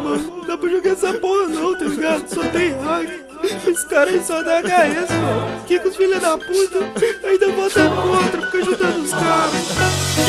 mano. Não dá pra jogar essa porra não, tá ligado? Só tem hack. Esse cara aí só dá HS, mano. Que com os filhos da puta ainda bota contra,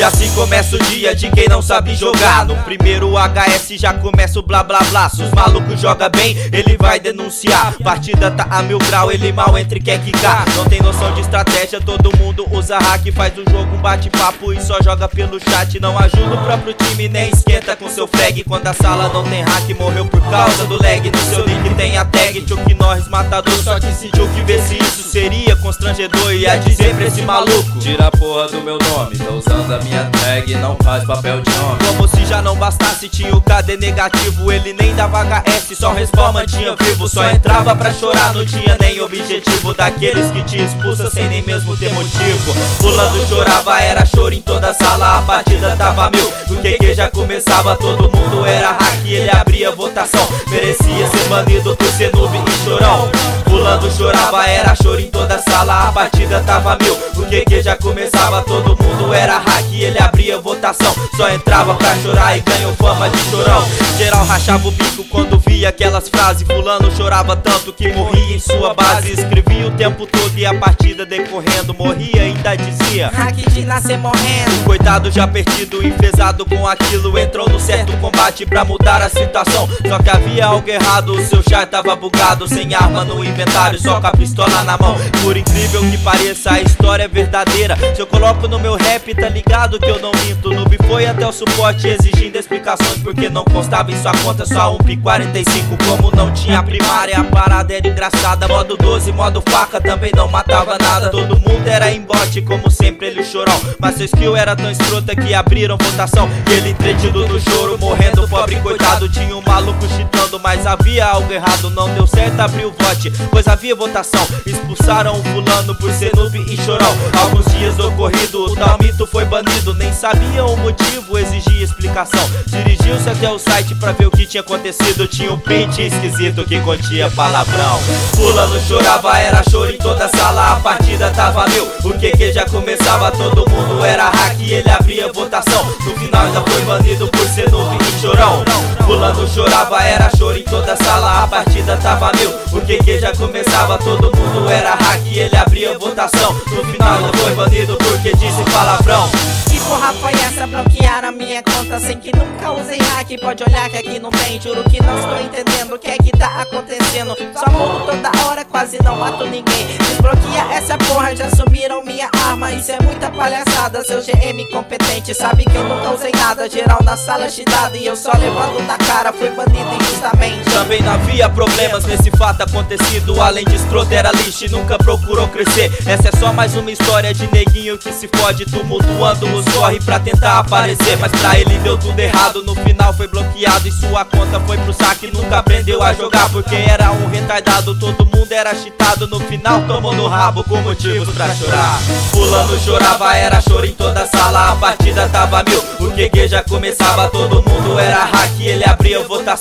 E assim começa o dia de quem não sabe jogar. No primeiro HS já começa o blá blá blá. Se os malucos joga bem, ele vai denunciar. Partida tá a mil grau, ele mal entre quer quicar. Não tem noção de estratégia, todo mundo usa hack. Faz o jogo um bate-papo e só joga pelo chat. Não ajuda o próprio time, nem esquenta com seu frag. Quando a sala não tem hack, morreu por causa do lag. No seu link tem a tag, Chuck Norris matador. Só decidiu que ver se isso seria constrangedor. Ia dizer pra esse maluco: Tira a porra do meu nome, tá usando a minha tag, não faz papel de homem. Como se já não bastasse, tinha o KD negativo. Ele nem dava HS, só respawn mantinha vivo. Só entrava pra chorar, não tinha nem objetivo. Daqueles que te expulsa sem nem mesmo ter motivo. Pulando chorava, era choro em toda a sala. A partida tava mil. O QQ já começava, todo mundo era hack. Ele abria votação, merecia ser banido por ser noob e chorão. Pulando chorava, era choro em toda a sala. A partida tava mil. O QQ já começava, todo mundo era hack. Ele abria votação, só entrava pra chorar e ganhou fama de chorão. Geral rachava o bico quando via aquelas frases. Fulano chorava tanto que morria em sua base. Escrevia o tempo todo e a partida decorrendo. Morria e ainda dizia: Hack de nascer morrendo. Coitado já perdido, enfesado com aquilo. Entrou no certo combate pra mudar a situação. Só que havia algo errado, o seu char tava bugado. Sem arma no inventário, só com a pistola na mão. Por incrível que pareça, a história é verdadeira. Se eu coloco no meu rap, tá ligado que eu não minto. Noob foi até o suporte exigindo explicações. Porque não constava em sua conta só um P45. Como não tinha primária, a parada era engraçada. Modo 12, modo faca também não matava nada. Todo mundo era em bote, como sempre ele chorou. Mas seu skill era tão escrota que abriram votação. E ele entretido no choro, morrendo pobre coitado. Tinha um maluco chitando, mas havia algo errado. Não deu certo abrir o vote, pois havia votação. Expulsaram o fulano por ser noob e chorão. Alguns dias ocorrido, o tal mito foi banido. Nem sabiam o motivo, exigia explicação. Dirigiu-se até o site pra ver o que tinha acontecido. Tinha um print esquisito que continha palavrão. Fulano chorava, era choro em toda a sala. A partida tava mil. O QQ já começava, todo mundo era hack. Ele abria votação. No final ainda foi banido por ser noob e chorão. Fulano chorava, era choro em toda a sala. A partida tava mil. O QQ já começava, todo mundo era hack. Ele abria votação. No final ainda foi banido porque disse palavrão. Bloquear a minha conta sem que nunca usei hack. Pode olhar que aqui não tem, juro que não estou entendendo o que é que tá acontecendo. Só mudo toda quase não mato ninguém. Desbloqueia essa porra, já sumiram minha arma. Isso é muita palhaçada. Seu GM competente sabe que eu nunca usei nada. Geral na sala cheatada e eu só levando na cara. Fui banido injustamente. Também não havia problemas nesse fato acontecido. Além de escroto, era lixo e nunca procurou crescer. Essa é só mais uma história de neguinho que se fode, tumultuando os corre pra tentar aparecer. Mas pra ele deu tudo errado. No final foi bloqueado e sua conta foi pro saque. Nunca aprendeu a jogar porque era um retardado. Todo mundo era cheatado. No final tomou no rabo com motivos pra chorar. Fulano chorava, era choro em toda a sala. A partida tava mil. O QQ já começava, todo mundo era hack. Ele abria votação.